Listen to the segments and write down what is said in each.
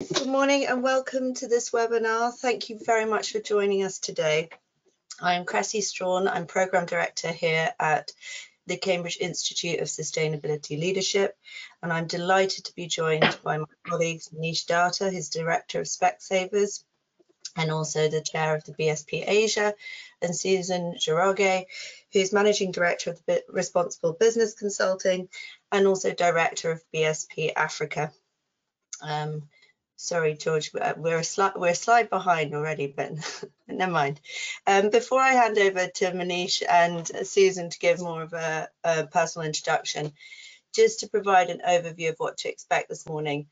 Good morning and welcome to this webinar. Thank you very much for joining us today. I'm Cressie Strachan. I'm Programme Director here at the Cambridge Institute of Sustainability Leadership, and I'm delighted to be joined by my colleagues Munish Datta, who's Director of Specsavers, and also the Chair of the BSP Asia, and Susan Njoroge, who's Managing Director of the Responsible Business Consulting, and also Director of BSP Africa. Um, Sorry, George, we're a, we're a slide behind already, but never mind. Um, before I hand over to Munish and Susan to give more of a, a personal introduction, just to provide an overview of what to expect this morning,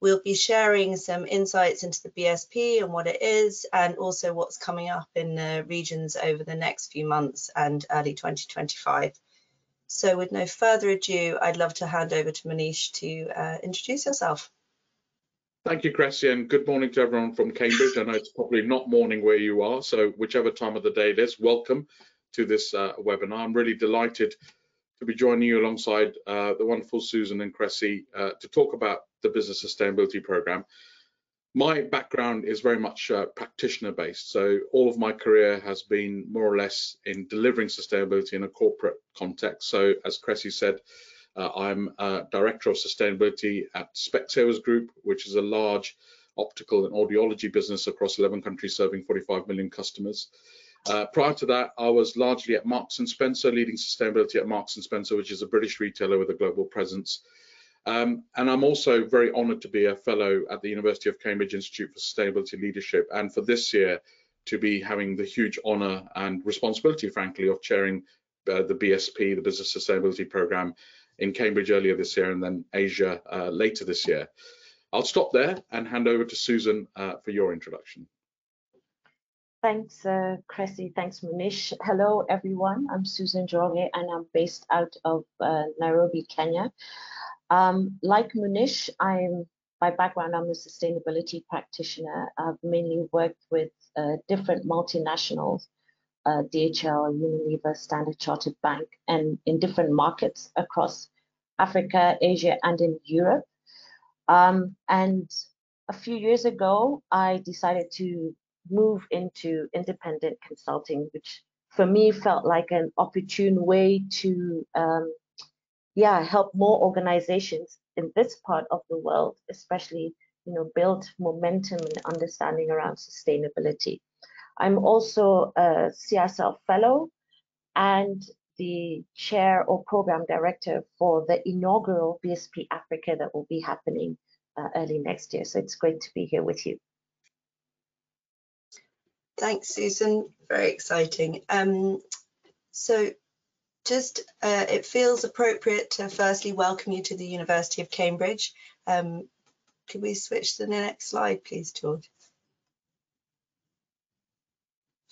we'll be sharing some insights into the BSP and what it is, and also what's coming up in the regions over the next few months and early 2025. So with no further ado, I'd love to hand over to Munish to uh, introduce yourself. Thank you, Cressie, and good morning to everyone from Cambridge. I know it's probably not morning where you are, so whichever time of the day it is, welcome to this uh, webinar. I'm really delighted to be joining you alongside uh, the wonderful Susan and Cressie uh, to talk about the Business Sustainability Programme. My background is very much uh, practitioner based, so all of my career has been more or less in delivering sustainability in a corporate context. So as Cressie said, uh, I'm Director of Sustainability at Specsavers Group, which is a large optical and audiology business across 11 countries serving 45 million customers. Uh, prior to that, I was largely at Marks & Spencer, leading sustainability at Marks & Spencer, which is a British retailer with a global presence. Um, and I'm also very honoured to be a fellow at the University of Cambridge Institute for Sustainability Leadership, and for this year to be having the huge honour and responsibility, frankly, of chairing uh, the BSP, the Business Sustainability Programme, in Cambridge earlier this year and then Asia uh, later this year. I'll stop there and hand over to Susan uh, for your introduction. Thanks, uh, Cressie. Thanks, Munish. Hello, everyone. I'm Susan Njoroge, and I'm based out of uh, Nairobi, Kenya. Um, like Munish, I'm by background, I'm a sustainability practitioner. I've mainly worked with uh, different multinationals uh, DHL, Unilever, Standard Chartered Bank, and in different markets across Africa, Asia, and in Europe. Um, and a few years ago, I decided to move into independent consulting, which for me felt like an opportune way to, um, yeah, help more organizations in this part of the world, especially, you know, build momentum and understanding around sustainability. I'm also a CSL fellow and the chair or program director for the inaugural BSP Africa that will be happening uh, early next year. So it's great to be here with you. Thanks, Susan. Very exciting. Um, so just uh, it feels appropriate to firstly welcome you to the University of Cambridge. Um, could we switch to the next slide, please, George?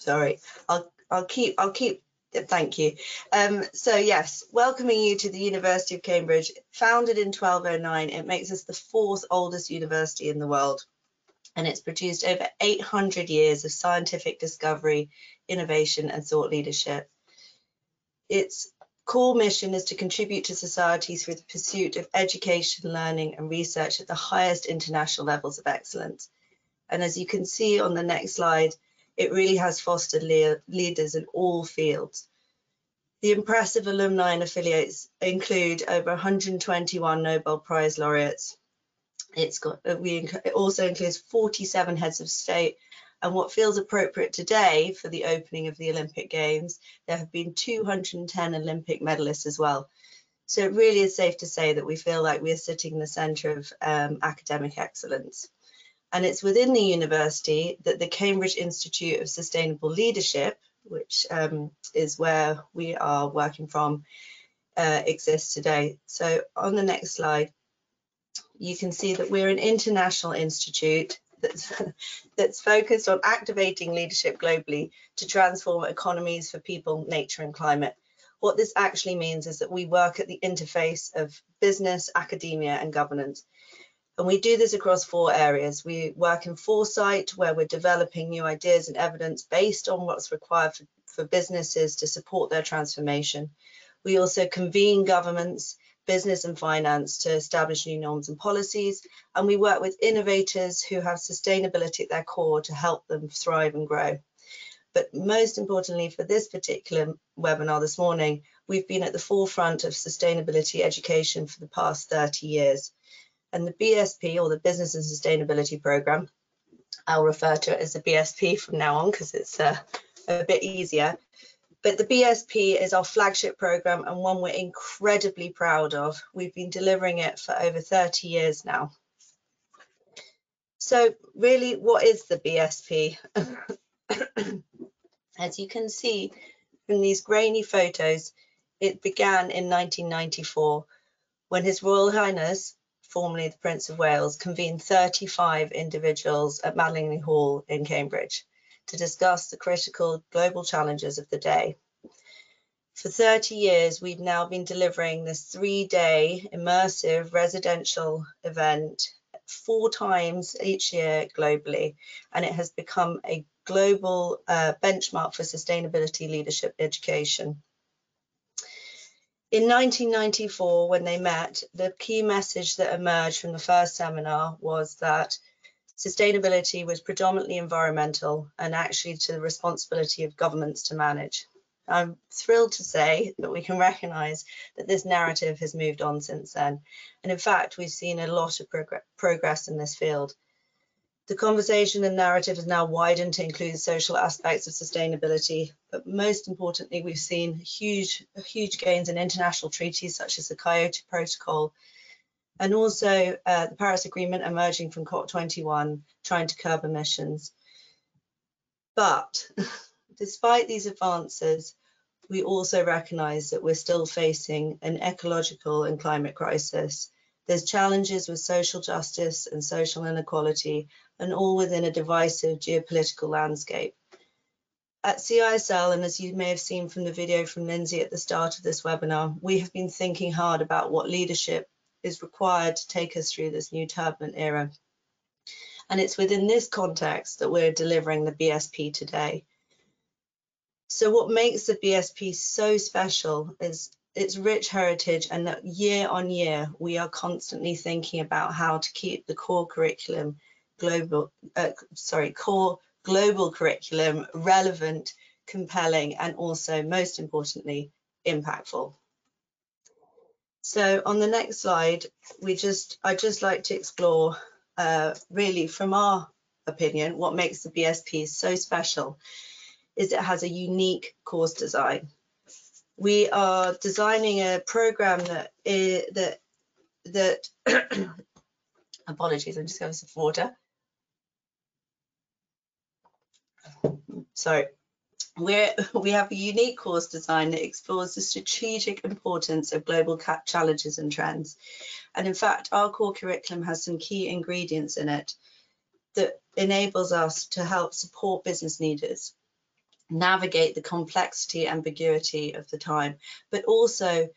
Sorry. I'll i'll keep i'll keep thank you. Um, so yes welcoming you to the university of cambridge. Founded in 1209 it makes us the fourth oldest university in the world. And it's produced over 800 years of scientific discovery innovation and thought leadership. Its core mission is to contribute to society through the pursuit of education learning and research at the highest international levels of excellence. And as you can see on the next slide it really has fostered le leaders in all fields. The impressive alumni and affiliates include over 121 Nobel Prize laureates. It's got uh, we it also includes 47 heads of state and what feels appropriate today for the opening of the Olympic Games, there have been 210 Olympic medalists as well. So it really is safe to say that we feel like we are sitting in the centre of um, academic excellence. And it's within the university that the Cambridge Institute of Sustainable Leadership, which um, is where we are working from, uh, exists today. So on the next slide, you can see that we're an international institute that's, that's focused on activating leadership globally to transform economies for people, nature and climate. What this actually means is that we work at the interface of business, academia and governance. And we do this across four areas. We work in foresight, where we're developing new ideas and evidence based on what's required for, for businesses to support their transformation. We also convene governments business and finance to establish new norms and policies. And we work with innovators who have sustainability at their core to help them thrive and grow. But most importantly for this particular webinar this morning, we've been at the forefront of sustainability education for the past 30 years. And the BSP or the Business and Sustainability Programme, I'll refer to it as the BSP from now on because it's uh, a bit easier. But the BSP is our flagship program and one we're incredibly proud of. We've been delivering it for over 30 years now. So really, what is the BSP? As you can see from these grainy photos, it began in 1994 when His Royal Highness, formerly the Prince of Wales, convened 35 individuals at Madingley Hall in Cambridge to discuss the critical global challenges of the day. For 30 years, we've now been delivering this three-day immersive residential event four times each year globally, and it has become a global uh, benchmark for sustainability leadership education. In 1994, when they met, the key message that emerged from the first seminar was that sustainability was predominantly environmental and actually to the responsibility of governments to manage. I'm thrilled to say that we can recognise that this narrative has moved on since then. And in fact, we've seen a lot of prog progress in this field. The conversation and narrative has now widened to include social aspects of sustainability, but most importantly, we've seen huge, huge gains in international treaties such as the Kyoto Protocol and also uh, the Paris Agreement emerging from COP21 trying to curb emissions. But despite these advances, we also recognise that we're still facing an ecological and climate crisis. There's challenges with social justice and social inequality, and all within a divisive geopolitical landscape. At CISL, and as you may have seen from the video from Lindsay at the start of this webinar, we have been thinking hard about what leadership is required to take us through this new turbulent era. And it's within this context that we're delivering the BSP today. So what makes the BSP so special is its rich heritage and that year on year we are constantly thinking about how to keep the core curriculum global uh, sorry core global curriculum relevant compelling and also most importantly impactful so on the next slide we just i just like to explore uh, really from our opinion what makes the bsp so special is it has a unique course design. We are designing a program that is, that that apologies, I'm just going some water. So we're, we have a unique course design that explores the strategic importance of global challenges and trends. And in fact, our core curriculum has some key ingredients in it that enables us to help support business leaders navigate the complexity, ambiguity of the time, but also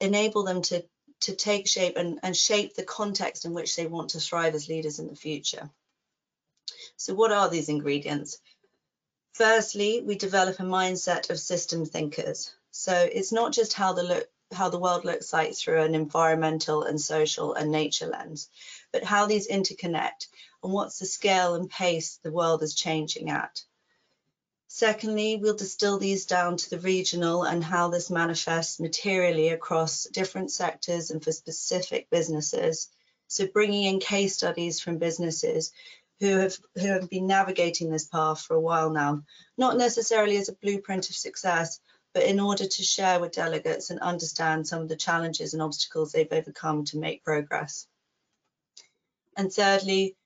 enable them to, to take shape and, and shape the context in which they want to thrive as leaders in the future. So what are these ingredients? Firstly, we develop a mindset of system thinkers. So it's not just how the look how the world looks like through an environmental and social and nature lens, but how these interconnect and what's the scale and pace the world is changing at. Secondly, we'll distill these down to the regional and how this manifests materially across different sectors and for specific businesses. So bringing in case studies from businesses who have, who have been navigating this path for a while now, not necessarily as a blueprint of success, but in order to share with delegates and understand some of the challenges and obstacles they've overcome to make progress. And thirdly,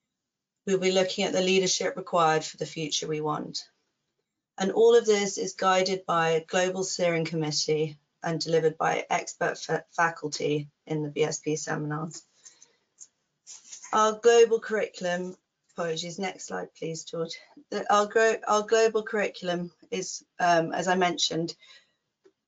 we'll be looking at the leadership required for the future we want. And all of this is guided by a global steering committee and delivered by expert faculty in the BSP seminars. Our global curriculum, apologies, next slide please, George. Our, our global curriculum is, um, as I mentioned,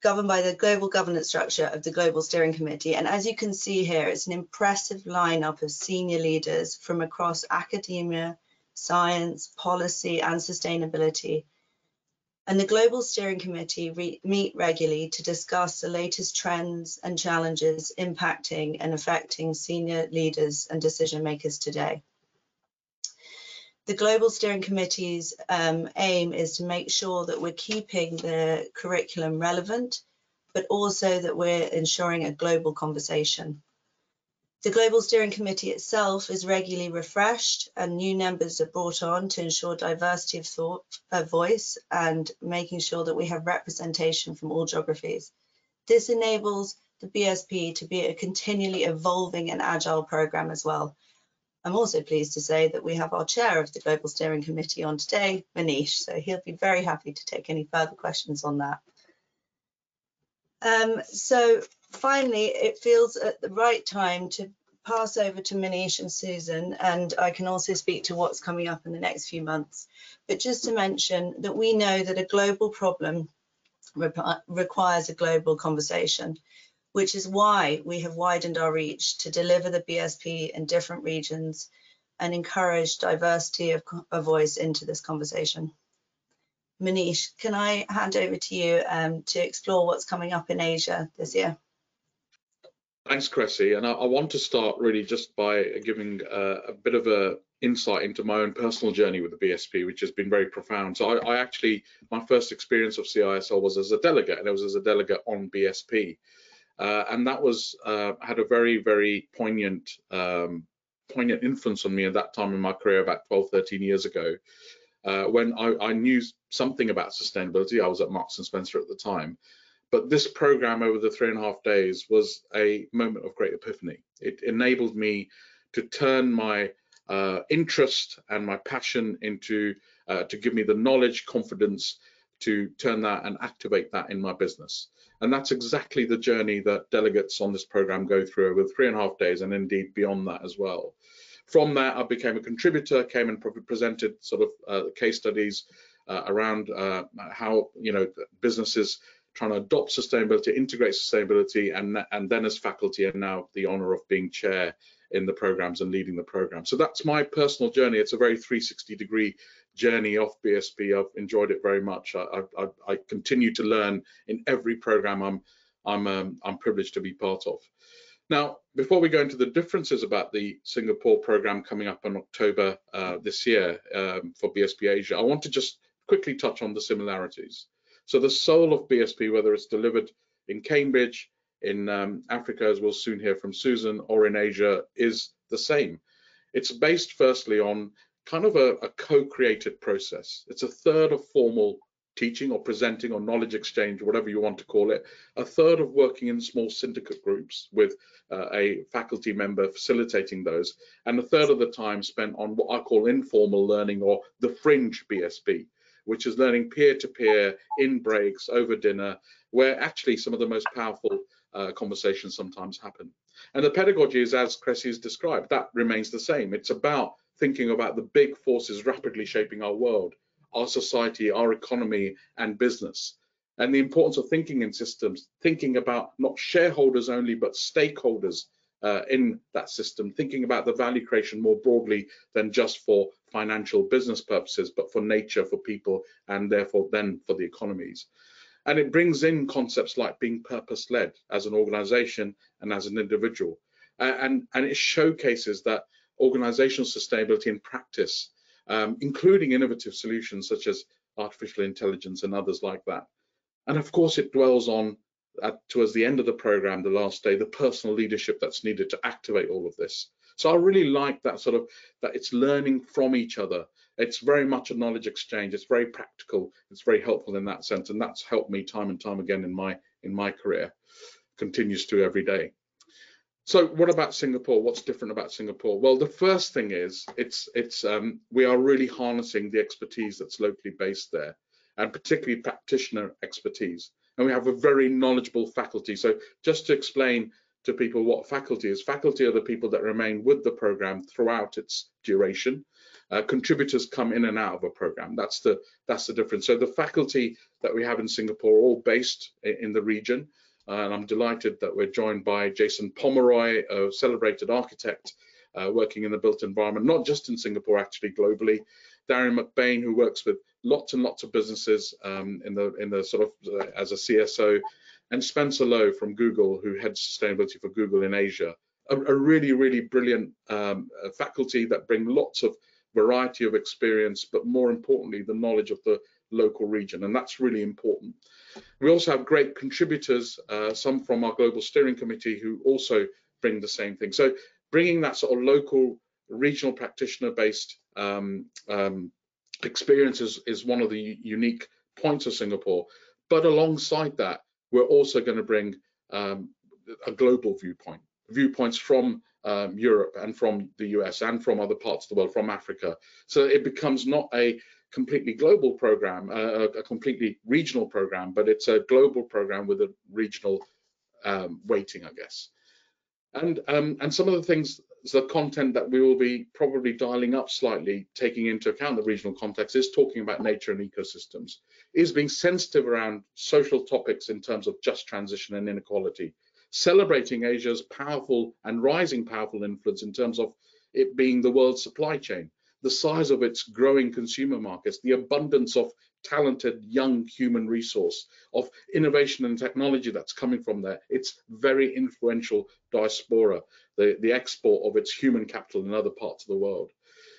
governed by the global governance structure of the Global Steering Committee. And as you can see here, it's an impressive lineup of senior leaders from across academia, science, policy and sustainability and the Global Steering Committee re meet regularly to discuss the latest trends and challenges impacting and affecting senior leaders and decision makers today. The Global Steering Committee's um, aim is to make sure that we're keeping the curriculum relevant, but also that we're ensuring a global conversation. The Global Steering Committee itself is regularly refreshed and new members are brought on to ensure diversity of thought, of voice and making sure that we have representation from all geographies. This enables the BSP to be a continually evolving and agile program as well. I'm also pleased to say that we have our chair of the Global Steering Committee on today, Munish, so he'll be very happy to take any further questions on that. Um, so finally, it feels at the right time to pass over to Munish and Susan, and I can also speak to what's coming up in the next few months. But just to mention that we know that a global problem requires a global conversation, which is why we have widened our reach to deliver the BSP in different regions and encourage diversity of, of voice into this conversation. Munish, can I hand over to you um, to explore what's coming up in Asia this year? Thanks, Cressie. And I, I, want to start really just by giving uh, a bit of a insight into my own personal journey with the BSP, which has been very profound. So I, I actually, my first experience of CISL was as a delegate, and it was as a delegate on BSP. Uh, and that was uh, had a very, very poignant, um, poignant influence on me at that time in my career, about 12, 13 years ago, uh, when I, I, knew something about sustainability. I was at Marks and Spencer at the time, but this program over the three and a half days was a moment of great epiphany. It enabled me to turn my uh, interest and my passion into uh, to give me the knowledge, confidence to turn that and activate that in my business. And that's exactly the journey that delegates on this program go through over three and a half days and indeed beyond that as well. From that, I became a contributor, came and presented sort of uh, case studies uh, around uh, how you know businesses trying to adopt sustainability, integrate sustainability, and and then as faculty, and now the honour of being chair in the programs and leading the program. So that's my personal journey. It's a very 360 degree journey off BSP. I've enjoyed it very much. I, I, I continue to learn in every program I'm I'm um, I'm privileged to be part of. Now, before we go into the differences about the Singapore program coming up in October uh, this year um, for BSP Asia, I want to just quickly touch on the similarities. So the soul of BSP, whether it's delivered in Cambridge, in um, Africa, as we'll soon hear from Susan, or in Asia, is the same. It's based firstly on kind of a, a co-created process. It's a third of formal teaching or presenting or knowledge exchange, whatever you want to call it, a third of working in small syndicate groups with uh, a faculty member facilitating those, and a third of the time spent on what I call informal learning or the fringe BSP, which is learning peer-to-peer -peer, in breaks, over dinner, where actually some of the most powerful uh, conversations sometimes happen. And the pedagogy is as Cressie has described, that remains the same. It's about thinking about the big forces rapidly shaping our world our society, our economy, and business. And the importance of thinking in systems, thinking about not shareholders only, but stakeholders uh, in that system, thinking about the value creation more broadly than just for financial business purposes, but for nature, for people, and therefore then for the economies. And it brings in concepts like being purpose-led as an organization and as an individual. Uh, and, and it showcases that organizational sustainability in practice um, including innovative solutions such as artificial intelligence and others like that. And of course, it dwells on, at, towards the end of the program, the last day, the personal leadership that's needed to activate all of this. So I really like that sort of, that it's learning from each other. It's very much a knowledge exchange. It's very practical. It's very helpful in that sense. And that's helped me time and time again in my, in my career, continues to every day. So what about Singapore? What's different about Singapore? Well, the first thing is it's it's um, we are really harnessing the expertise that's locally based there, and particularly practitioner expertise. And we have a very knowledgeable faculty. So just to explain to people what faculty is, faculty are the people that remain with the program throughout its duration. Uh, contributors come in and out of a program. That's the that's the difference. So the faculty that we have in Singapore are all based in, in the region and I'm delighted that we're joined by Jason Pomeroy, a celebrated architect uh, working in the built environment, not just in Singapore, actually globally. Darian McBain, who works with lots and lots of businesses um, in the in the sort of uh, as a CSO, and Spencer Lowe from Google, who heads sustainability for Google in Asia. A, a really, really brilliant um, faculty that bring lots of variety of experience, but more importantly, the knowledge of the local region, and that's really important. We also have great contributors, uh, some from our global steering committee who also bring the same thing. So bringing that sort of local, regional practitioner-based um, um, experience is, is one of the unique points of Singapore. But alongside that, we're also going to bring um, a global viewpoint, viewpoints from um, Europe and from the US and from other parts of the world, from Africa. So it becomes not a completely global program, uh, a completely regional program, but it's a global program with a regional um, weighting, I guess. And um, and some of the things, the content that we will be probably dialing up slightly, taking into account the regional context, is talking about nature and ecosystems, is being sensitive around social topics in terms of just transition and inequality, celebrating Asia's powerful and rising powerful influence in terms of it being the world's supply chain, the size of its growing consumer markets, the abundance of talented young human resource, of innovation and technology that's coming from there. It's very influential diaspora, the, the export of its human capital in other parts of the world.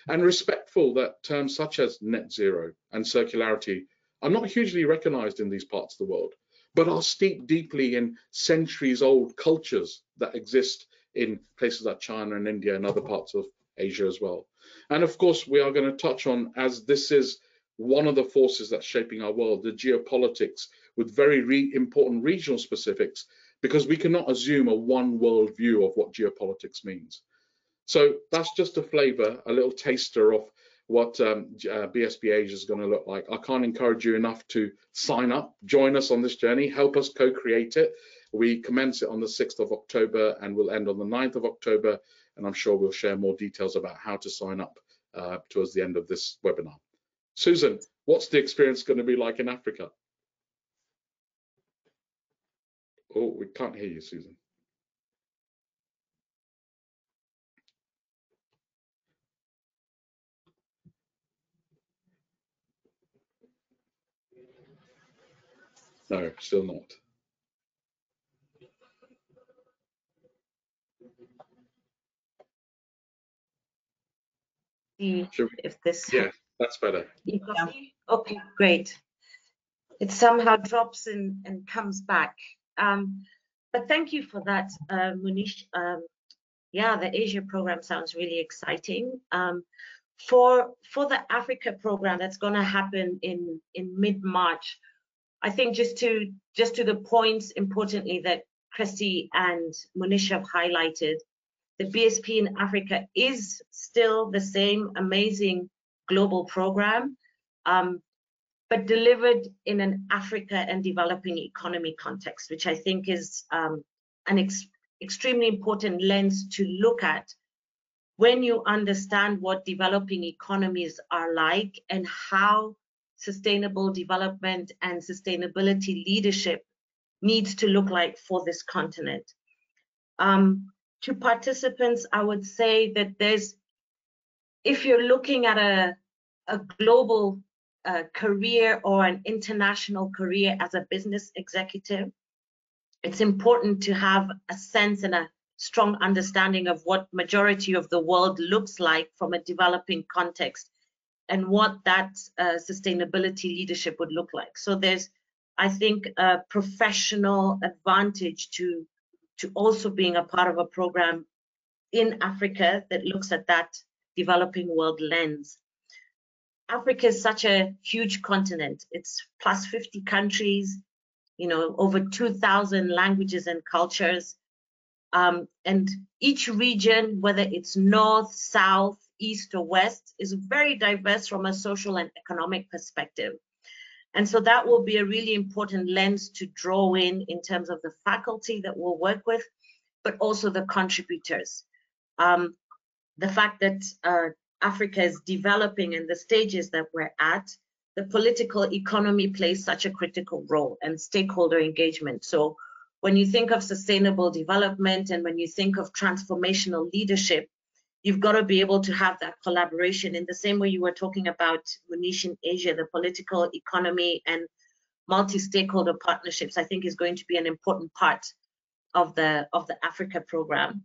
And respectful that terms such as net zero and circularity are not hugely recognized in these parts of the world but are steeped deeply in centuries old cultures that exist in places like China and India and other parts of Asia as well. And of course, we are going to touch on, as this is one of the forces that's shaping our world, the geopolitics with very re important regional specifics, because we cannot assume a one world view of what geopolitics means. So that's just a flavor, a little taster of what um, uh, BSP Asia is going to look like. I can't encourage you enough to sign up, join us on this journey, help us co-create it. We commence it on the 6th of October and we'll end on the 9th of October. And I'm sure we'll share more details about how to sign up uh, towards the end of this webinar. Susan, what's the experience going to be like in Africa? Oh, we can't hear you, Susan. No, still not. See if this. Yeah, that's better. Yeah. Okay, great. It somehow drops and, and comes back. Um, but thank you for that, uh, Munish. Um, yeah, the Asia program sounds really exciting. Um, for for the Africa program that's going to happen in in mid March, I think just to just to the points importantly that Christy and Munish have highlighted, the BSP in Africa is still the same amazing global program, um, but delivered in an Africa and developing economy context, which I think is um, an ex extremely important lens to look at when you understand what developing economies are like and how sustainable development and sustainability leadership needs to look like for this continent. Um, to participants, I would say that there's, if you're looking at a, a global uh, career or an international career as a business executive, it's important to have a sense and a strong understanding of what majority of the world looks like from a developing context and what that uh, sustainability leadership would look like. So there's, I think, a professional advantage to to also being a part of a program in Africa that looks at that developing world lens. Africa is such a huge continent. It's plus 50 countries, you know, over 2,000 languages and cultures. Um, and each region, whether it's north, south, east or west is very diverse from a social and economic perspective. And so that will be a really important lens to draw in in terms of the faculty that we'll work with, but also the contributors. Um, the fact that uh, Africa is developing and the stages that we're at, the political economy plays such a critical role and stakeholder engagement. So when you think of sustainable development and when you think of transformational leadership, you've got to be able to have that collaboration in the same way you were talking about Munish in Asia, the political economy and multi-stakeholder partnerships, I think is going to be an important part of the of the Africa program.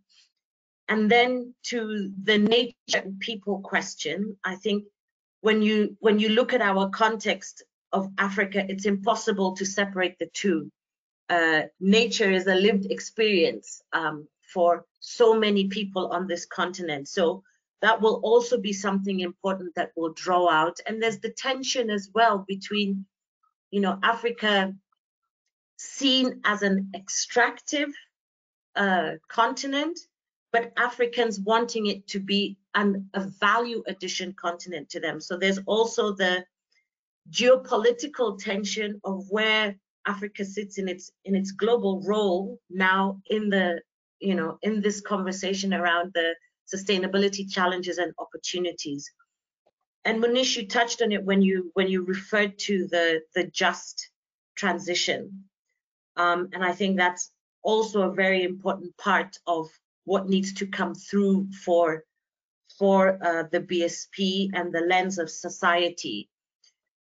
And then to the nature and people question, I think when you when you look at our context of Africa, it's impossible to separate the two. Uh, nature is a lived experience um, for so many people on this continent. So that will also be something important that will draw out. And there's the tension as well between, you know, Africa seen as an extractive uh, continent, but Africans wanting it to be an, a value addition continent to them. So there's also the geopolitical tension of where Africa sits in its in its global role now in the you know in this conversation around the sustainability challenges and opportunities. And Munish, you touched on it when you when you referred to the the just transition, um, and I think that's also a very important part of what needs to come through for for uh, the BSP and the lens of society.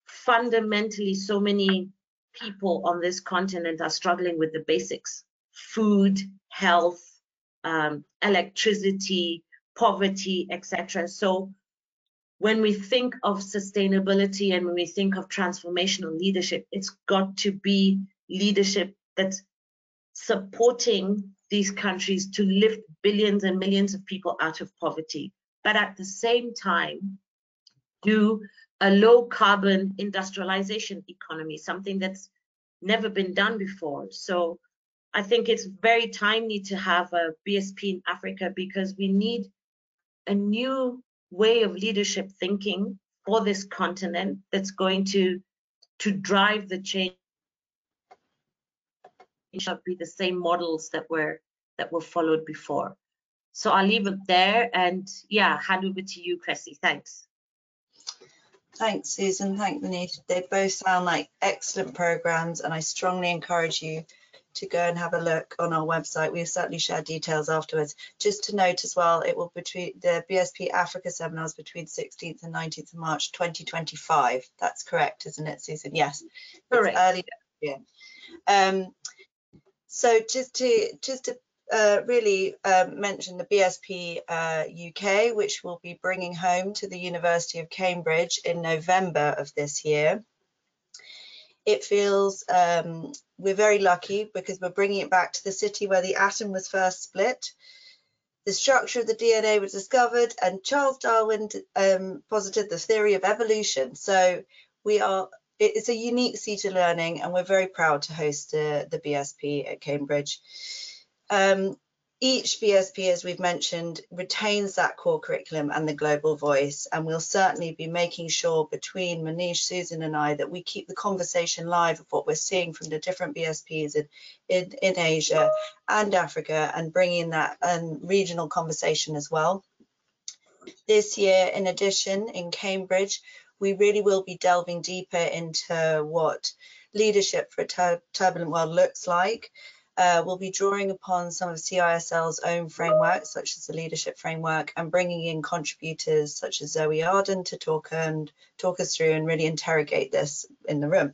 Fundamentally, so many people on this continent are struggling with the basics: food, health, um, electricity, poverty, etc. So when we think of sustainability and when we think of transformational leadership, it's got to be leadership that's supporting these countries to lift billions and millions of people out of poverty, but at the same time, do a low carbon industrialization economy, something that's never been done before. So I think it's very timely to have a BSP in Africa because we need a new way of leadership thinking for this continent that's going to to drive the change should be the same models that were that were followed before. So I'll leave it there and yeah, hand over to you, Cressie. Thanks. Thanks, Susan. Thank Munish. They both sound like excellent programs and I strongly encourage you to go and have a look on our website. We'll certainly share details afterwards. Just to note as well, it will between the BSP Africa seminars between 16th and 19th of March 2025. That's correct, isn't it, Susan? Yes. Correct. It's early. Yeah. Um, so just to just to uh, really uh, mention the BSP uh, UK, which will be bringing home to the University of Cambridge in November of this year. It feels um, we're very lucky because we're bringing it back to the city where the atom was first split. The structure of the DNA was discovered, and Charles Darwin um, posited the theory of evolution. So we are it's a unique seat of learning and we're very proud to host uh, the BSP at Cambridge. Um, each BSP, as we've mentioned, retains that core curriculum and the global voice, and we'll certainly be making sure between Munish, Susan and I that we keep the conversation live of what we're seeing from the different BSPs in, in, in Asia and Africa and bringing that um, regional conversation as well. This year, in addition, in Cambridge, we really will be delving deeper into what leadership for a tur turbulent world looks like. Uh, we'll be drawing upon some of CISL's own frameworks, such as the leadership framework, and bringing in contributors such as Zoe Arden to talk and talk us through and really interrogate this in the room.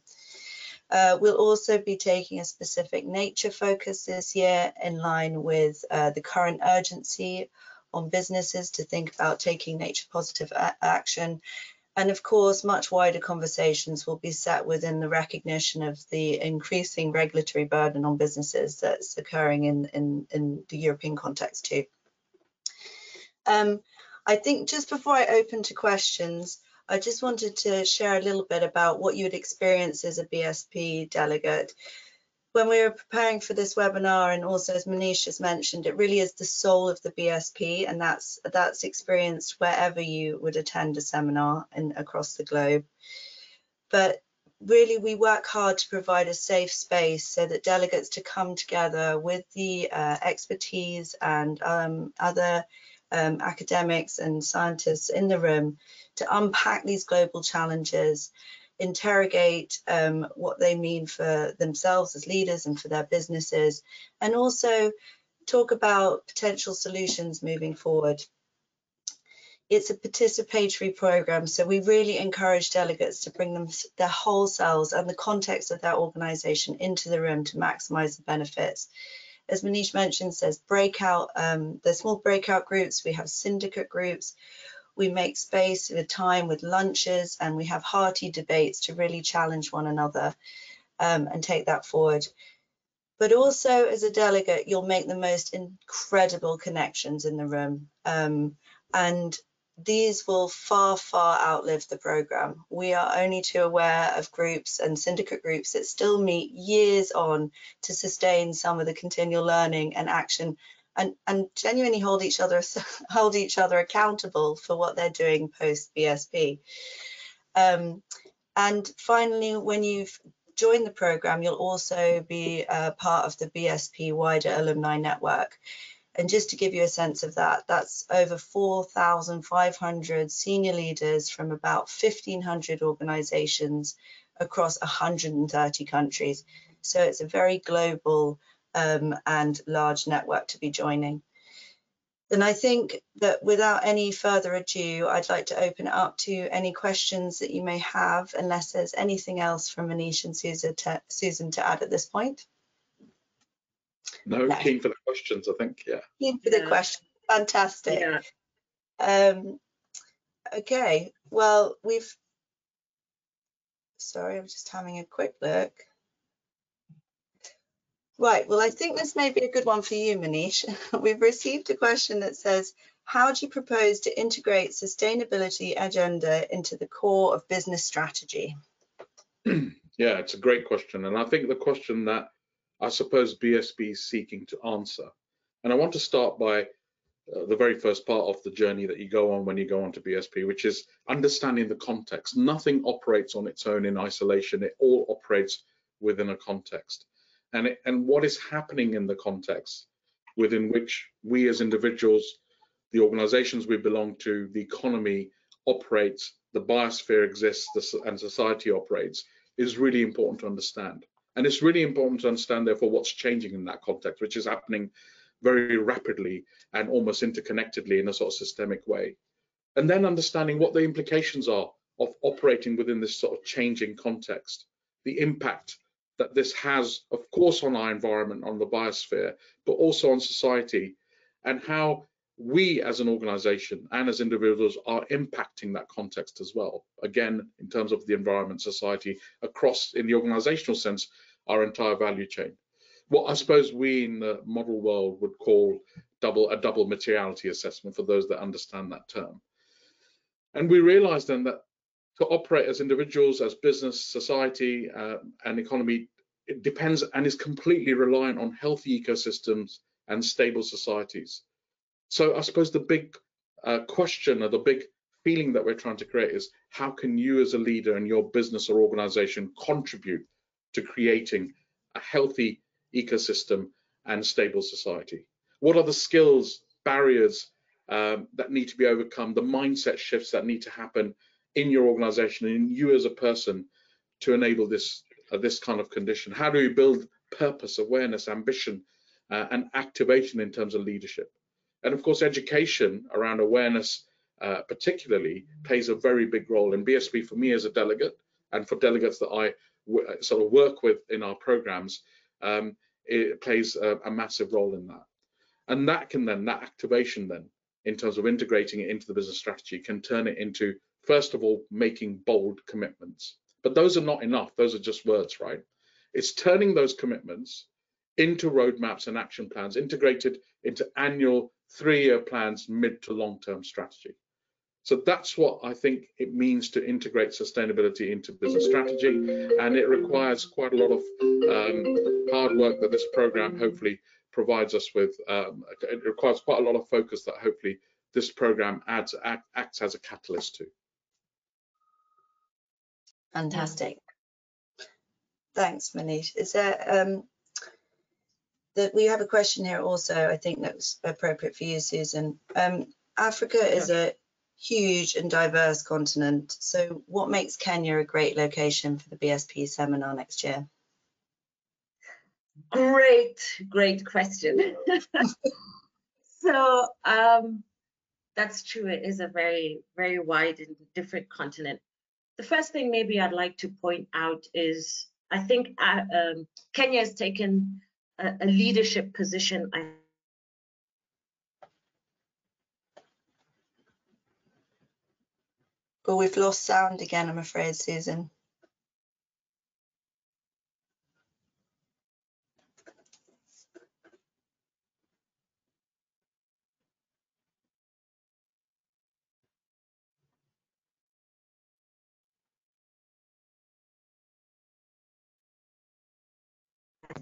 Uh, we'll also be taking a specific nature focus this year in line with uh, the current urgency on businesses to think about taking nature positive action and of course, much wider conversations will be set within the recognition of the increasing regulatory burden on businesses that's occurring in, in, in the European context too. Um, I think just before I open to questions, I just wanted to share a little bit about what you'd experience as a BSP delegate when we were preparing for this webinar and also as Munish has mentioned, it really is the soul of the BSP and that's that's experienced wherever you would attend a seminar and across the globe. But really we work hard to provide a safe space so that delegates to come together with the uh, expertise and um, other um, academics and scientists in the room to unpack these global challenges interrogate um, what they mean for themselves as leaders and for their businesses, and also talk about potential solutions moving forward. it's a participatory program, so we really encourage delegates to bring them their whole selves and the context of their organisation into the room to maximise the benefits. As Munish mentioned, there's breakout, um, there's small breakout groups, we have syndicate groups, we make space with time with lunches, and we have hearty debates to really challenge one another um, and take that forward. But also as a delegate, you'll make the most incredible connections in the room. Um, and these will far, far outlive the program. We are only too aware of groups and syndicate groups that still meet years on to sustain some of the continual learning and action and, and genuinely hold each other hold each other accountable for what they're doing post BSP. Um, and finally, when you've joined the program, you'll also be a part of the BSP wider alumni network. And just to give you a sense of that, that's over 4,500 senior leaders from about 1,500 organizations across 130 countries. So it's a very global um, and large network to be joining. Then I think that without any further ado, I'd like to open it up to any questions that you may have, unless there's anything else from Munish and Susan to, Susan to add at this point. No, yeah. keen for the questions, I think, yeah. Keen for the yeah. questions, fantastic. Yeah. Um, okay, well, we've, sorry, I'm just having a quick look. Right, well, I think this may be a good one for you, Munish. We've received a question that says, how do you propose to integrate sustainability agenda into the core of business strategy? yeah, it's a great question. And I think the question that I suppose BSP is seeking to answer. And I want to start by uh, the very first part of the journey that you go on when you go on to BSP, which is understanding the context. Nothing operates on its own in isolation. It all operates within a context. And, it, and what is happening in the context within which we as individuals, the organizations we belong to, the economy operates, the biosphere exists, and society operates is really important to understand. And it's really important to understand, therefore, what's changing in that context, which is happening very rapidly and almost interconnectedly in a sort of systemic way. And then understanding what the implications are of operating within this sort of changing context, the impact that this has, of course, on our environment, on the biosphere, but also on society, and how we as an organization and as individuals are impacting that context as well. Again, in terms of the environment, society, across in the organizational sense, our entire value chain. What I suppose we in the model world would call double a double materiality assessment for those that understand that term. And we realized then that to operate as individuals, as business, society, uh, and economy, it depends and is completely reliant on healthy ecosystems and stable societies. So I suppose the big uh, question or the big feeling that we're trying to create is how can you as a leader in your business or organization contribute to creating a healthy ecosystem and stable society? What are the skills, barriers um, that need to be overcome, the mindset shifts that need to happen in your organization and you as a person to enable this uh, this kind of condition? How do we build purpose, awareness, ambition, uh, and activation in terms of leadership? And of course, education around awareness, uh, particularly, plays a very big role in BSP for me as a delegate and for delegates that I sort of work with in our programs. Um, it plays a, a massive role in that. And that can then, that activation then, in terms of integrating it into the business strategy, can turn it into first of all, making bold commitments. But those are not enough. Those are just words, right? It's turning those commitments into roadmaps and action plans, integrated into annual three-year plans, mid to long-term strategy. So that's what I think it means to integrate sustainability into business strategy. And it requires quite a lot of um, hard work that this program hopefully provides us with. Um, it requires quite a lot of focus that hopefully this program adds, act, acts as a catalyst to. Fantastic. Thanks, Munish. Is there um, that we have a question here also, I think that's appropriate for you, Susan. Um, Africa yeah. is a huge and diverse continent. So what makes Kenya a great location for the BSP seminar next year? Great, great question. so um, that's true. It is a very, very wide and different continent. The first thing maybe I'd like to point out is I think uh, um, Kenya has taken a, a leadership position. Well, we've lost sound again, I'm afraid, Susan.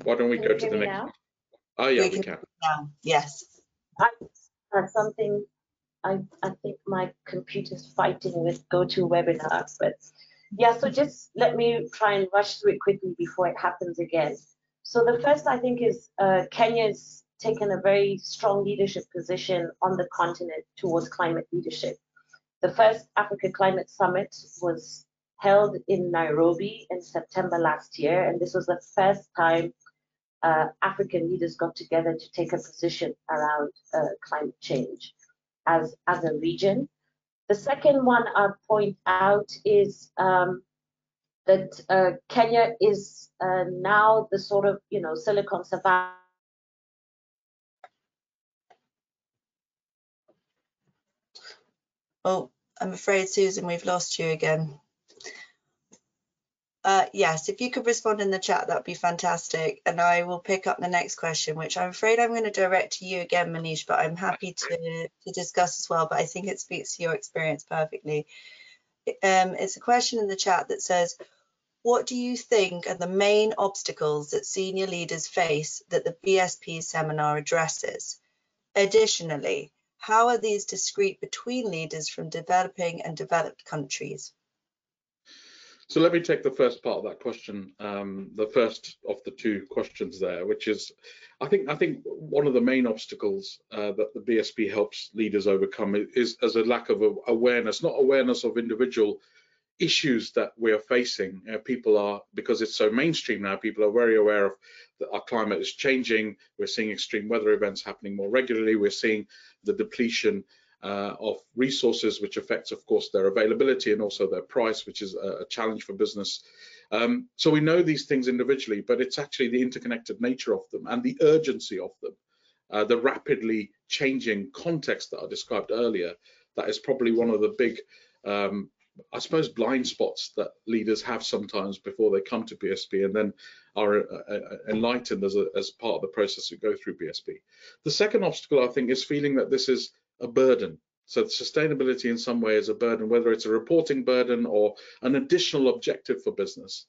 Why don't we Can go you to the next? now? Oh yeah, We we can- can. Now, yes. uh, something I, I think my computer's fighting with go to GoToWebinar, but yeah, so just let me try and rush through it quickly before it happens again. So the first I think is uh, Kenya's taken a very strong leadership position on the continent towards climate leadership. The first Africa Climate Summit was held in Nairobi in September last year, and this was the first time uh, African leaders got together to take a position around uh, climate change as, as a region. The second one I'd point out is um, that uh, Kenya is uh, now the sort of, you know, Silicon Savannah. Oh, I'm afraid, Susan, we've lost you again. Uh, yes, if you could respond in the chat, that'd be fantastic. And I will pick up the next question, which I'm afraid I'm going to direct to you again, Munish, but I'm happy to, to discuss as well. But I think it speaks to your experience perfectly. Um, it's a question in the chat that says, what do you think are the main obstacles that senior leaders face that the BSP seminar addresses? Additionally, how are these discrete between leaders from developing and developed countries? So let me take the first part of that question, um, the first of the two questions there, which is, I think, I think one of the main obstacles uh, that the BSP helps leaders overcome is as a lack of awareness, not awareness of individual issues that we are facing. People are, because it's so mainstream now, people are very aware of that our climate is changing. We're seeing extreme weather events happening more regularly. We're seeing the depletion uh, of resources, which affects, of course, their availability and also their price, which is a, a challenge for business. Um, so we know these things individually, but it's actually the interconnected nature of them and the urgency of them, uh, the rapidly changing context that I described earlier, that is probably one of the big, um, I suppose, blind spots that leaders have sometimes before they come to BSP and then are uh, uh, enlightened as, a, as part of the process we go through BSP. The second obstacle, I think, is feeling that this is a burden. So sustainability in some way is a burden, whether it's a reporting burden or an additional objective for business.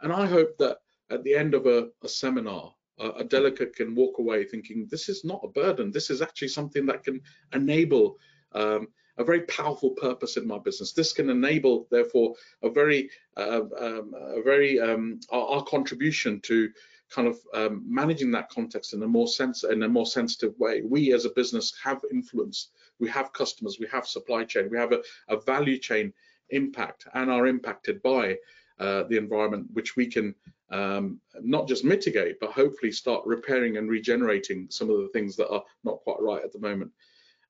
And I hope that at the end of a, a seminar, a, a delegate can walk away thinking this is not a burden. This is actually something that can enable um, a very powerful purpose in my business. This can enable, therefore, a very, uh, um, a very um, our, our, contribution to kind of um, managing that context in a more sense in a more sensitive way. We as a business have influence, we have customers, we have supply chain, we have a, a value chain impact and are impacted by uh, the environment, which we can um, not just mitigate, but hopefully start repairing and regenerating some of the things that are not quite right at the moment.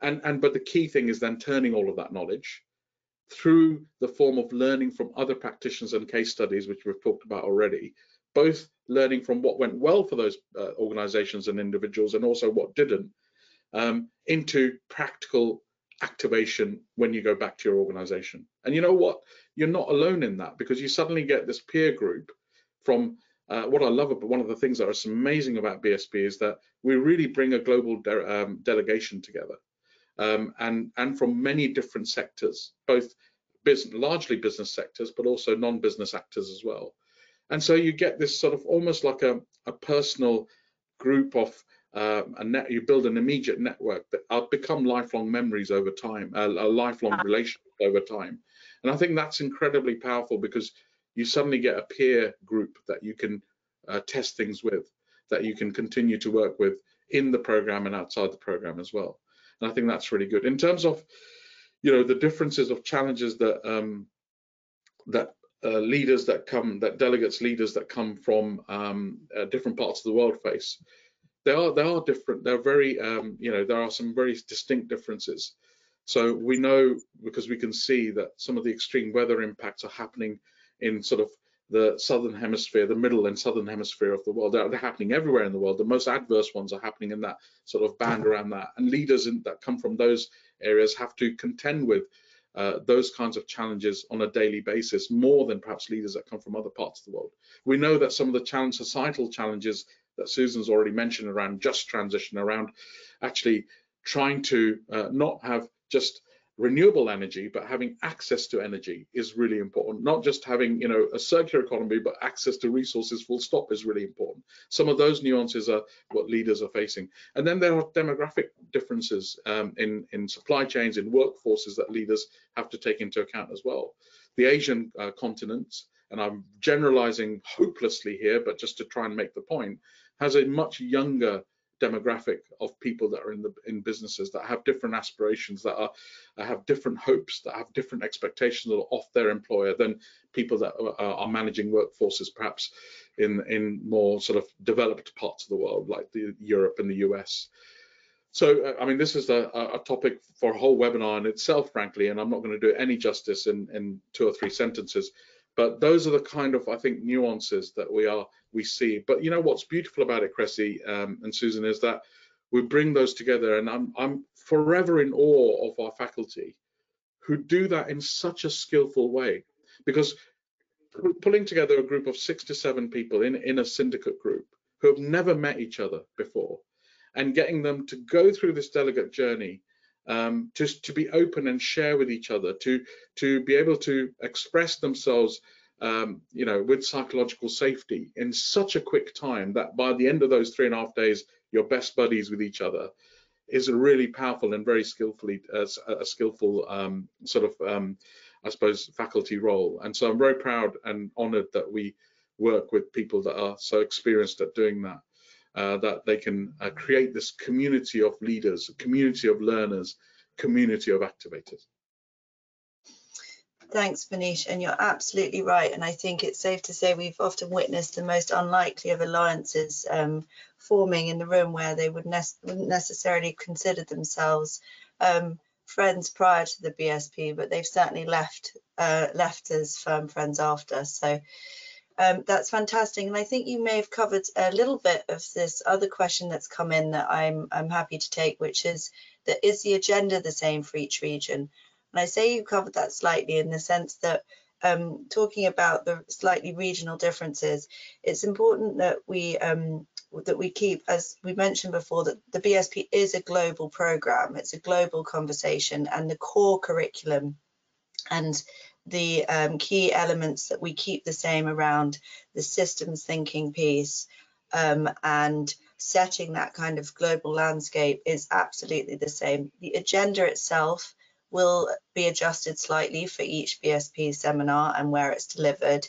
And, and but the key thing is then turning all of that knowledge through the form of learning from other practitioners and case studies, which we've talked about already, both learning from what went well for those uh, organizations and individuals and also what didn't um, into practical activation when you go back to your organization. And you know what? You're not alone in that because you suddenly get this peer group from uh, what I love about one of the things that is amazing about BSP is that we really bring a global de um, delegation together um, and, and from many different sectors, both business, largely business sectors, but also non-business actors as well. And so you get this sort of almost like a, a personal group of um, a net, you build an immediate network that are become lifelong memories over time, a, a lifelong relationship over time. And I think that's incredibly powerful because you suddenly get a peer group that you can uh, test things with, that you can continue to work with in the program and outside the program as well. And I think that's really good. In terms of, you know, the differences of challenges that um, that uh, leaders that come, that delegates, leaders that come from um, uh, different parts of the world face. They are they are different. They're very um, you know there are some very distinct differences. So we know because we can see that some of the extreme weather impacts are happening in sort of the southern hemisphere, the middle and southern hemisphere of the world. They're, they're, happening everywhere in the world. The most adverse ones are happening in that sort of band around that. And leaders in, that come from those areas have to contend with uh, those kinds of challenges on a daily basis more than perhaps leaders that come from other parts of the world. We know that some of the challenge, societal challenges that Susan's already mentioned around just transition, around actually trying to uh, not have just renewable energy, but having access to energy is really important. Not just having, you know, a circular economy, but access to resources full stop is really important. Some of those nuances are what leaders are facing. And then there are demographic differences um, in, in supply chains, in workforces that leaders have to take into account as well. The Asian uh, continents, and I'm generalizing hopelessly here, but just to try and make the point, has a much younger demographic of people that are in the in businesses that have different aspirations that are have different hopes that have different expectations off their employer than people that are, are managing workforces perhaps in in more sort of developed parts of the world like the Europe and the US so uh, I mean this is a, a topic for a whole webinar in itself frankly and I'm not going to do any justice in in two or three sentences but those are the kind of I think nuances that we are we see. But you know what's beautiful about it, Cressie um, and Susan, is that we bring those together, and I'm I'm forever in awe of our faculty who do that in such a skillful way because pulling together a group of six to seven people in in a syndicate group who have never met each other before and getting them to go through this delegate journey um, to, to be open and share with each other, to, to be able to express themselves, um, you know, with psychological safety in such a quick time that by the end of those three and a half days, you're best buddies with each other is a really powerful and very skillfully uh, a skillful um, sort of um, I suppose faculty role. And so I'm very proud and honoured that we work with people that are so experienced at doing that uh, that they can uh, create this community of leaders, community of learners, community of activators. Thanks, Munish, and you're absolutely right. And I think it's safe to say we've often witnessed the most unlikely of alliances um, forming in the room where they would ne wouldn't necessarily consider themselves um, friends prior to the BSP, but they've certainly left uh, left as firm friends after. So um, that's fantastic. And I think you may have covered a little bit of this other question that's come in that I'm, I'm happy to take, which is that is the agenda the same for each region? And I say you covered that slightly in the sense that um, talking about the slightly regional differences, it's important that we um, that we keep, as we mentioned before, that the BSP is a global program. It's a global conversation, and the core curriculum and the um, key elements that we keep the same around the systems thinking piece um, and setting that kind of global landscape is absolutely the same. The agenda itself will be adjusted slightly for each BSP seminar and where it's delivered,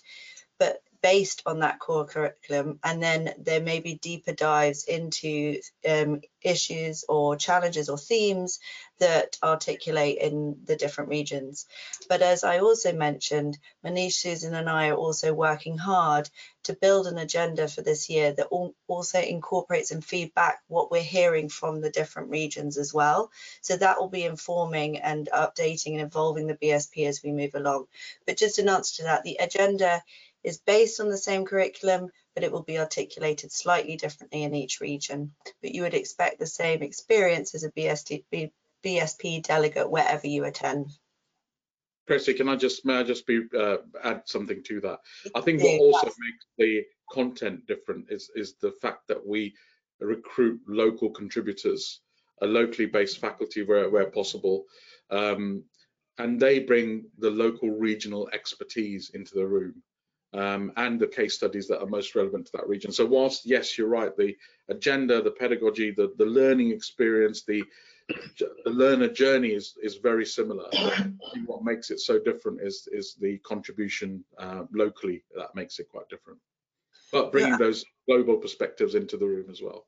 but based on that core curriculum and then there may be deeper dives into um, issues or challenges or themes that articulate in the different regions. But as I also mentioned, Munish, Susan and I are also working hard to build an agenda for this year that also incorporates and feedback what we're hearing from the different regions as well. So that will be informing and updating and evolving the BSP as we move along. But just an answer to that, the agenda is based on the same curriculum, but it will be articulated slightly differently in each region. But you would expect the same experience as a BST, BSP delegate wherever you attend. Tracy, can I just may I just be uh, add something to that? I think what also makes the content different is is the fact that we recruit local contributors, a locally based faculty where where possible, um, and they bring the local regional expertise into the room um, and the case studies that are most relevant to that region. So whilst, yes, you're right, the agenda, the pedagogy, the, the learning experience, the, the learner journey is, is very similar. what makes it so different is, is the contribution uh, locally that makes it quite different. But bringing yeah. those global perspectives into the room as well.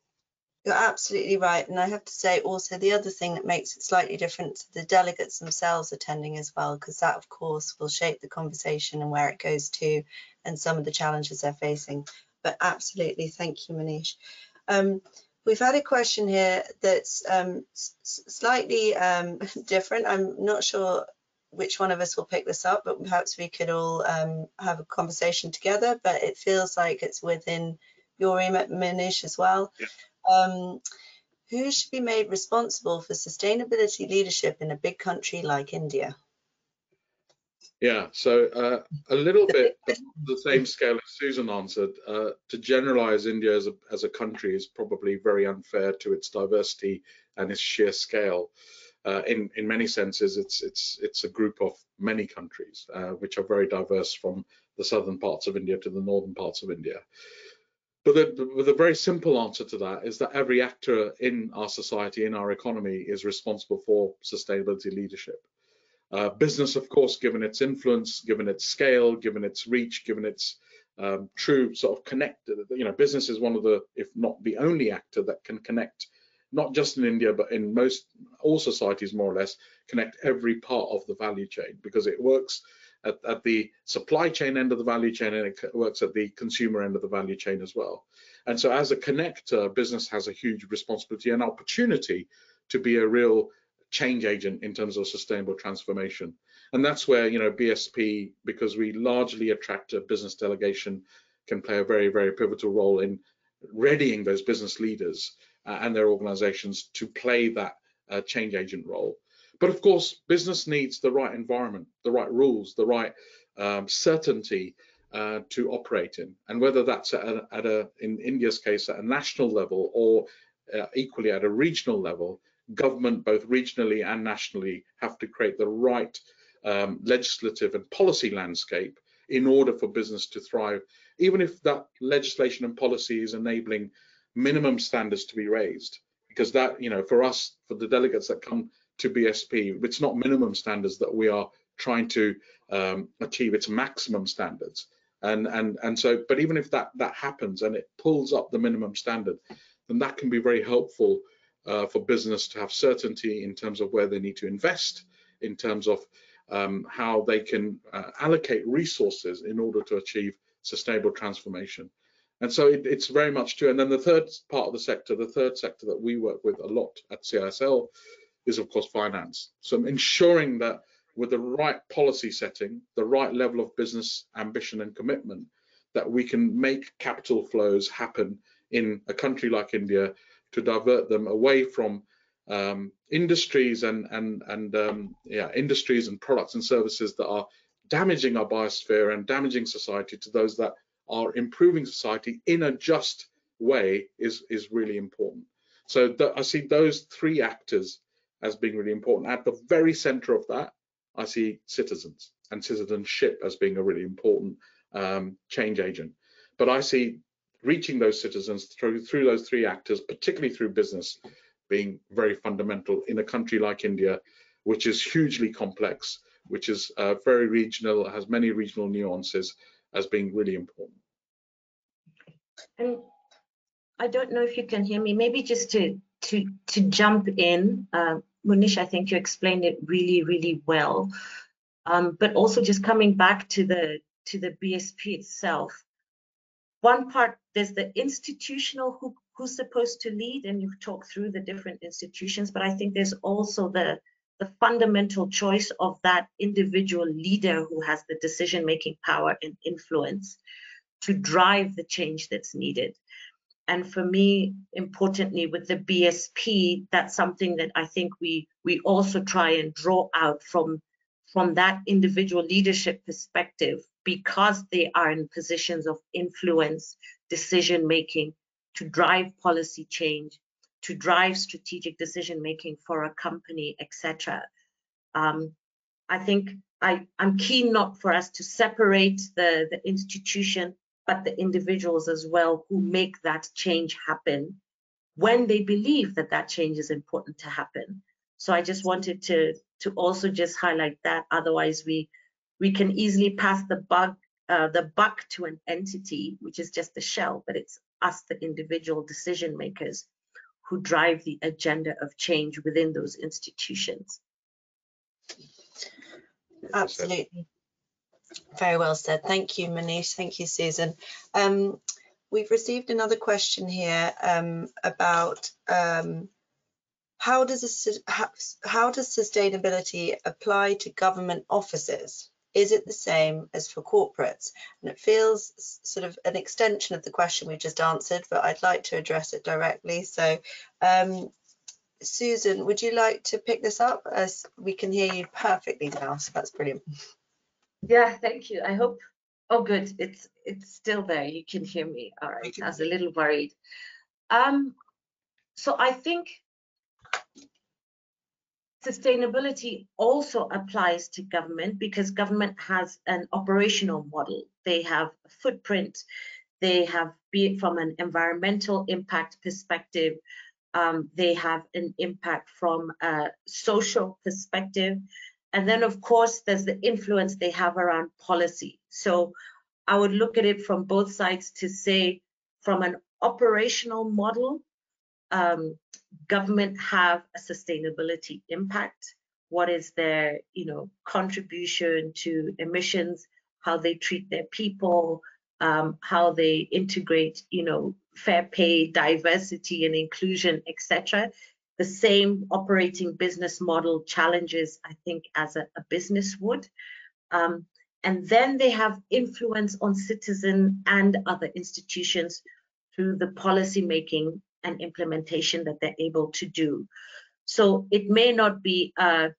You're absolutely right. And I have to say also the other thing that makes it slightly different to the delegates themselves attending as well, because that of course will shape the conversation and where it goes to and some of the challenges they're facing. But absolutely, thank you, Munish. Um, we've had a question here that's um, slightly um, different. I'm not sure which one of us will pick this up, but perhaps we could all um, have a conversation together. But it feels like it's within your remit, Munish, as well. Yeah. Um, who should be made responsible for sustainability leadership in a big country like India? Yeah, so uh, a little bit the same scale as Susan answered. Uh, to generalize India as a, as a country is probably very unfair to its diversity and its sheer scale. Uh, in in many senses, it's it's it's a group of many countries uh, which are very diverse from the southern parts of India to the northern parts of India. But the, the very simple answer to that is that every actor in our society, in our economy, is responsible for sustainability leadership. Uh, business, of course, given its influence, given its scale, given its reach, given its um, true sort of connect, you know, business is one of the, if not the only actor that can connect, not just in India, but in most, all societies more or less, connect every part of the value chain because it works at, at the supply chain end of the value chain and it works at the consumer end of the value chain as well. And so as a connector, business has a huge responsibility and opportunity to be a real change agent in terms of sustainable transformation. And that's where, you know, BSP, because we largely attract a business delegation, can play a very, very pivotal role in readying those business leaders uh, and their organizations to play that uh, change agent role. But of course, business needs the right environment, the right rules, the right um, certainty uh, to operate in. And whether that's at a, at a, in India's case, at a national level or uh, equally at a regional level, government, both regionally and nationally, have to create the right um, legislative and policy landscape in order for business to thrive, even if that legislation and policy is enabling minimum standards to be raised. Because that, you know, for us, for the delegates that come to BSP, it's not minimum standards that we are trying to um, achieve, it's maximum standards. And and and so, but even if that that happens and it pulls up the minimum standard, then that can be very helpful uh, for business to have certainty in terms of where they need to invest, in terms of um, how they can uh, allocate resources in order to achieve sustainable transformation. And so it, it's very much true. And then the third part of the sector, the third sector that we work with a lot at CISL is of course finance. So ensuring that with the right policy setting, the right level of business ambition and commitment, that we can make capital flows happen in a country like India to divert them away from um, industries and and and um, yeah industries and products and services that are damaging our biosphere and damaging society to those that are improving society in a just way is is really important. So I see those three actors as being really important. At the very center of that, I see citizens and citizenship as being a really important um, change agent. But I see reaching those citizens through through those three actors, particularly through business, being very fundamental in a country like India, which is hugely complex, which is uh, very regional, has many regional nuances, as being really important. And I don't know if you can hear me. Maybe just to to to jump in, uh, Munish, I think you explained it really really well. Um, but also just coming back to the to the BSP itself, one part there's the institutional who who's supposed to lead and you've talked through the different institutions but i think there's also the the fundamental choice of that individual leader who has the decision making power and influence to drive the change that's needed and for me importantly with the bsp that's something that i think we we also try and draw out from from that individual leadership perspective because they are in positions of influence, decision making, to drive policy change, to drive strategic decision making for a company, etc. Um, I think I, am keen not for us to separate the, the institution, but the individuals as well who make that change happen when they believe that that change is important to happen. So I just wanted to to also just highlight that. Otherwise, we we can easily pass the bug uh, the buck to an entity, which is just the shell, but it's us, the individual decision makers, who drive the agenda of change within those institutions. Absolutely. Very well said. Thank you, Munish. Thank you, Susan. Um, we've received another question here um, about um, how does this, how, how does sustainability apply to government offices? Is it the same as for corporates? And it feels sort of an extension of the question we just answered, but I'd like to address it directly. So, um, Susan, would you like to pick this up? As we can hear you perfectly now, so that's brilliant. Yeah, thank you. I hope. Oh, good. It's it's still there. You can hear me. All right. I was a little worried. Um, so I think sustainability also applies to government because government has an operational model. They have a footprint. They have, be it from an environmental impact perspective, um, they have an impact from a social perspective. And then, of course, there's the influence they have around policy. So I would look at it from both sides to say, from an operational model, um, government have a sustainability impact? What is their, you know, contribution to emissions? How they treat their people? Um, how they integrate, you know, fair pay, diversity and inclusion, etc. The same operating business model challenges, I think, as a, a business would. Um, and then they have influence on citizen and other institutions through the policy making and implementation that they're able to do. So it may not be a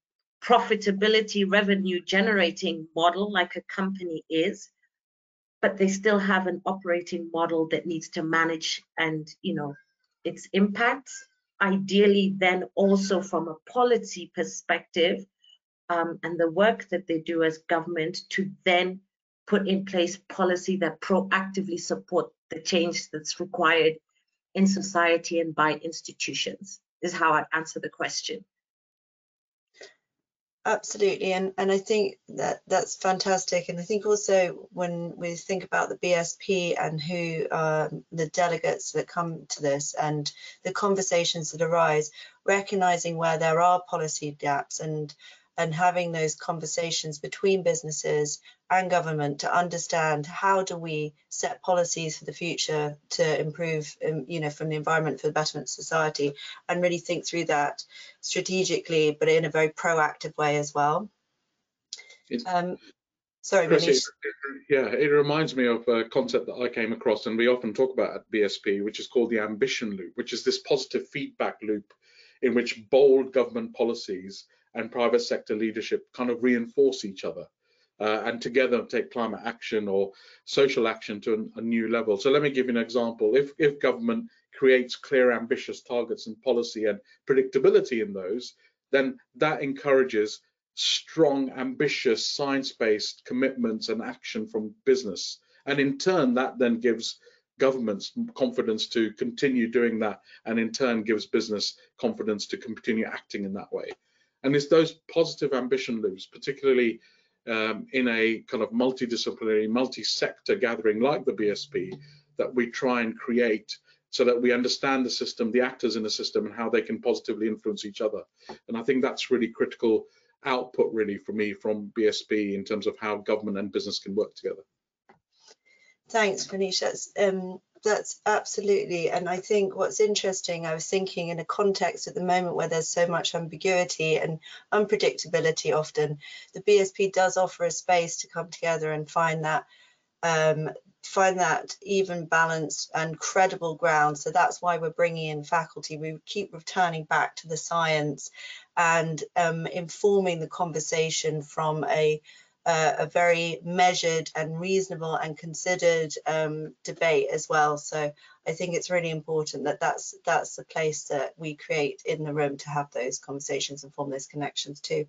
profitability revenue generating model like a company is, but they still have an operating model that needs to manage and, you know, its impacts. Ideally, then also from a policy perspective um, and the work that they do as government to then put in place policy that proactively support the change that's required in society and by institutions is how I'd answer the question. Absolutely, and and I think that that's fantastic. And I think also when we think about the BSP and who um, the delegates that come to this and the conversations that arise, recognizing where there are policy gaps and and having those conversations between businesses and government to understand how do we set policies for the future to improve, um, you know, from the environment for the betterment of society and really think through that strategically, but in a very proactive way as well. Um, sorry, Chris, it, yeah, it reminds me of a concept that I came across and we often talk about at BSP, which is called the ambition loop, which is this positive feedback loop in which bold government policies and private sector leadership kind of reinforce each other uh, and together take climate action or social action to a, a new level. So let me give you an example. If, if government creates clear, ambitious targets and policy and predictability in those, then that encourages strong, ambitious, science-based commitments and action from business. And in turn, that then gives governments confidence to continue doing that, and in turn gives business confidence to continue acting in that way. And it's those positive ambition loops, particularly um, in a kind of multidisciplinary, multi-sector gathering like the BSP, that we try and create so that we understand the system, the actors in the system, and how they can positively influence each other. And I think that's really critical output, really, for me from BSP in terms of how government and business can work together. Thanks, Munish. That's um, that's absolutely. And I think what's interesting, I was thinking in a context at the moment where there's so much ambiguity and unpredictability often, the BSP does offer a space to come together and find that um, find that even balanced and credible ground. So that's why we're bringing in faculty. We keep returning back to the science and um, informing the conversation from a uh, a very measured and reasonable and considered um, debate as well. So I think it's really important that that's that's the place that we create in the room to have those conversations and form those connections too.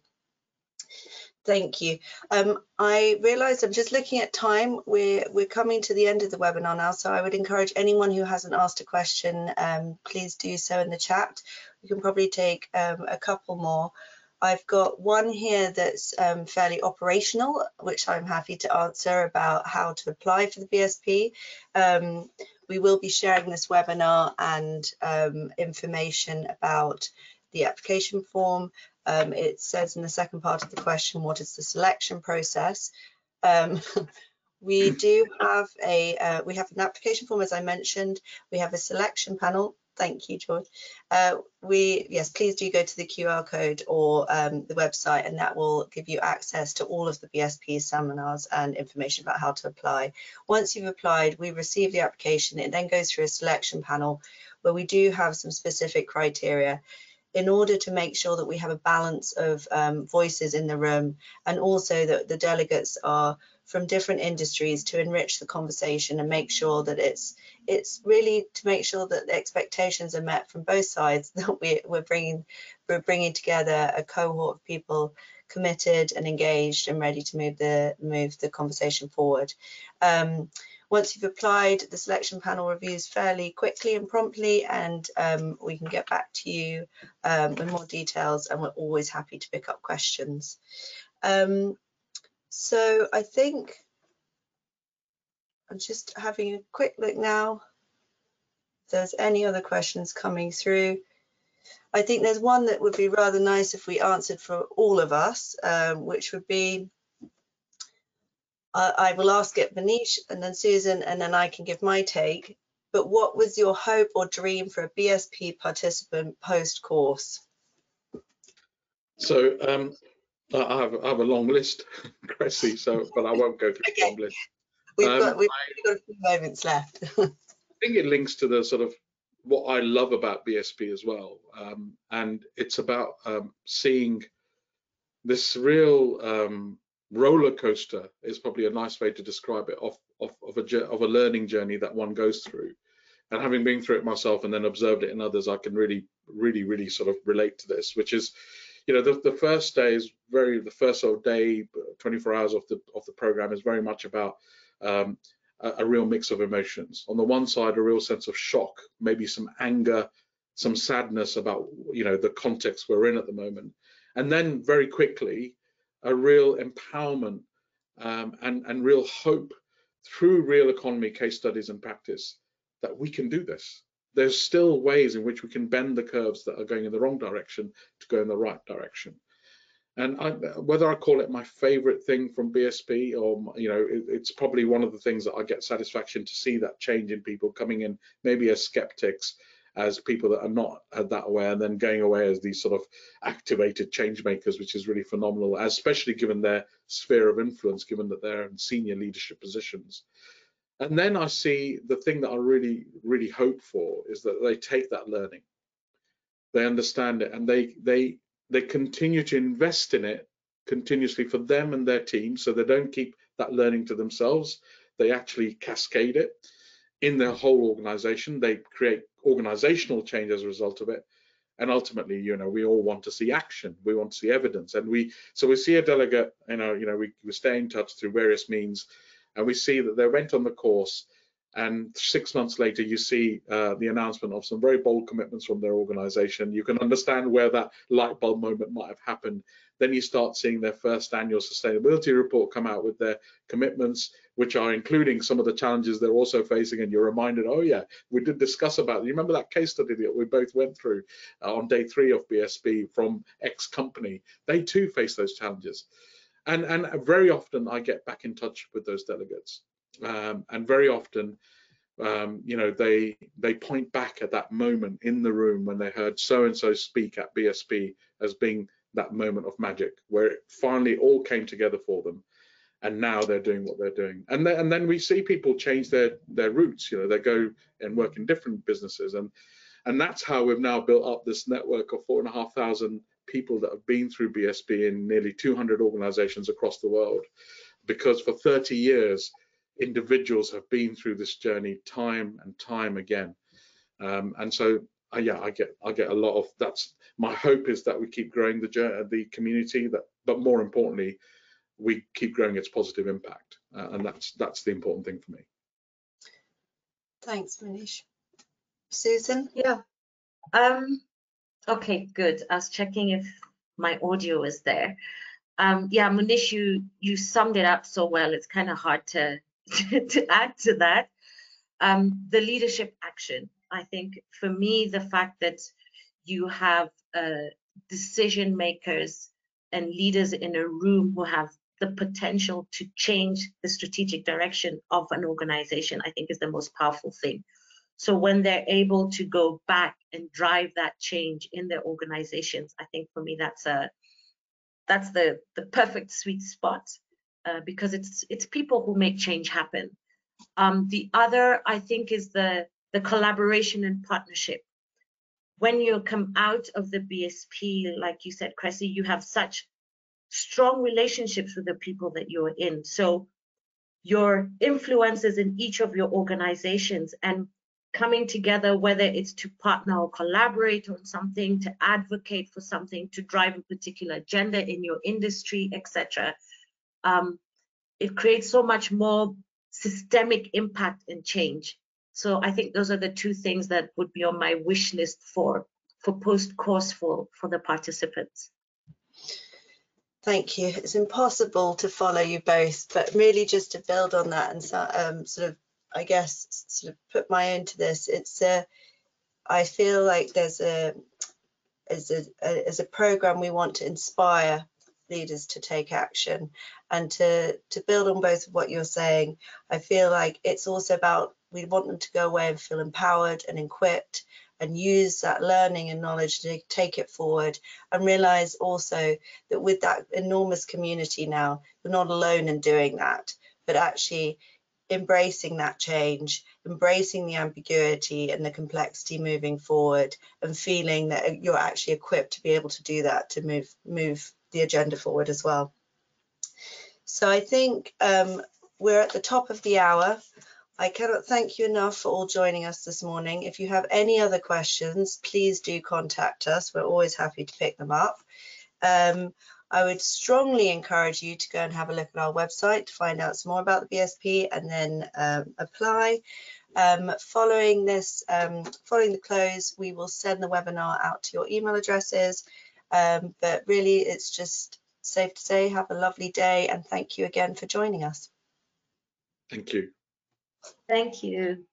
Thank you. Um, I realise I'm just looking at time. We're we're coming to the end of the webinar now, so I would encourage anyone who hasn't asked a question, um, please do so in the chat. We can probably take um, a couple more. I've got one here that's um, fairly operational, which I'm happy to answer about how to apply for the BSP. Um, we will be sharing this webinar and um, information about the application form. Um, it says in the second part of the question, what is the selection process? Um, we do have a uh, we have an application form as I mentioned. We have a selection panel. Thank you, George. Uh, we yes, please do go to the QR code or um, the website, and that will give you access to all of the BSP seminars and information about how to apply. Once you've applied, we receive the application. It then goes through a selection panel where we do have some specific criteria in order to make sure that we have a balance of um, voices in the room and also that the delegates are from different industries to enrich the conversation and make sure that it's it's really to make sure that the expectations are met from both sides that we, we're bringing we're bringing together a cohort of people committed and engaged and ready to move the move the conversation forward. Um, once you've applied, the selection panel reviews fairly quickly and promptly, and um, we can get back to you um, with more details, and we're always happy to pick up questions. So I think I'm just having a quick look now. If there's any other questions coming through. I think there's one that would be rather nice if we answered for all of us, um, which would be I, I will ask it Munish and then Susan, and then I can give my take. But what was your hope or dream for a BSP participant post course? So um, I, have, I have a long list, Cressie, so but I won't go through okay. the long list. We've, um, got, we've I, got a few moments left. I think it links to the sort of what I love about BSP as well, um, and it's about um, seeing this real um, roller coaster is probably a nice way to describe it of, of, of, a, of a learning journey that one goes through. And having been through it myself and then observed it in others, I can really, really, really sort of relate to this, which is, you know, the, the first day is very, the first sort of day, 24 hours of the, of the program is very much about um, a, a real mix of emotions. On the one side, a real sense of shock, maybe some anger, some sadness about, you know, the context we're in at the moment. And then very quickly, a real empowerment um, and, and real hope through real economy case studies and practice that we can do this. There's still ways in which we can bend the curves that are going in the wrong direction to go in the right direction. And I, whether I call it my favorite thing from BSP or, you know, it, it's probably one of the things that I get satisfaction to see that change in people coming in, maybe as skeptics, as people that are not that aware and then going away as these sort of activated change makers, which is really phenomenal, especially given their sphere of influence, given that they're in senior leadership positions. And then I see the thing that I really, really hope for is that they take that learning, they understand it, and they they they continue to invest in it continuously for them and their team, so they don't keep that learning to themselves. They actually cascade it in their whole organization. They create organizational change as a result of it. And ultimately, you know, we all want to see action. We want to see evidence. And we, so we see a delegate, you know, you know, we, we stay in touch through various means, and we see that they went on the course. And six months later, you see uh, the announcement of some very bold commitments from their organization. You can understand where that light bulb moment might have happened. Then you start seeing their first annual sustainability report come out with their commitments which are including some of the challenges they're also facing. And you're reminded, oh yeah, we did discuss about. You remember that case study that we both went through uh, on day three of bsp from X company? They too face those challenges, and and very often I get back in touch with those delegates, um, and very often. Um, you know, they they point back at that moment in the room when they heard so and so speak at BSP as being that moment of magic where it finally all came together for them. And now they're doing what they're doing. And then, and then we see people change their their routes you know they go and work in different businesses. And and that's how we've now built up this network of four and a half thousand people that have been through BSP in nearly 200 organizations across the world because for 30 years individuals have been through this journey time and time again um, and so uh, yeah i get i get a lot of that's my hope is that we keep growing the journey, the community that but more importantly we keep growing its positive impact, uh, and that's that's the important thing for me. Thanks, Munish. Susan? Yeah. Um, okay, good. I was checking if my audio is there. Um, yeah, Munish, you you summed it up so well. It's kind of hard to to add to that. Um, the leadership action. I think for me, the fact that you have uh, decision makers and leaders in a room who have the potential to change the strategic direction of an organization, I think is the most powerful thing. So when they're able to go back and drive that change in their organizations, I think for me that's a that's the the perfect sweet spot uh, because it's it's people who make change happen. Um, the other I think is the the collaboration and partnership. When you come out of the BSP, like you said, Cressie, you have such strong relationships with the people that you're in. So your influences in each of your organizations and coming together, whether it's to partner or collaborate on something, to advocate for something, to drive a particular agenda in your industry, etc. Um, it creates so much more systemic impact and change. So I think those are the two things that would be on my wish list for for post course for for the participants. Thank you. It's impossible to follow you both, but really just to build on that and um, sort of, I guess, sort of put my own to this. It's a, I feel like there's a, as a, as a program we want to inspire leaders to take action and to to build on both of what you're saying. I feel like it's also about we want them to go away and feel empowered and equipped and use that learning and knowledge to take it forward and realize also that with that enormous community now, you're not alone in doing that, but actually embracing that change, embracing the ambiguity and the complexity moving forward and feeling that you're actually equipped to be able to do that to move move the agenda forward as well. So I think um, we're at the top of the hour. I cannot thank you enough for all joining us this morning. If you have any other questions, please do contact us. We're always happy to pick them up. Um, I would strongly encourage you to go and have a look at our website to find out some more about the BSP and then um, apply. Um, following this, um, following the close, we will send the webinar out to your email addresses. Um, but really, it's just safe to say have a lovely day and thank you again for joining us. Thank you. Thank you.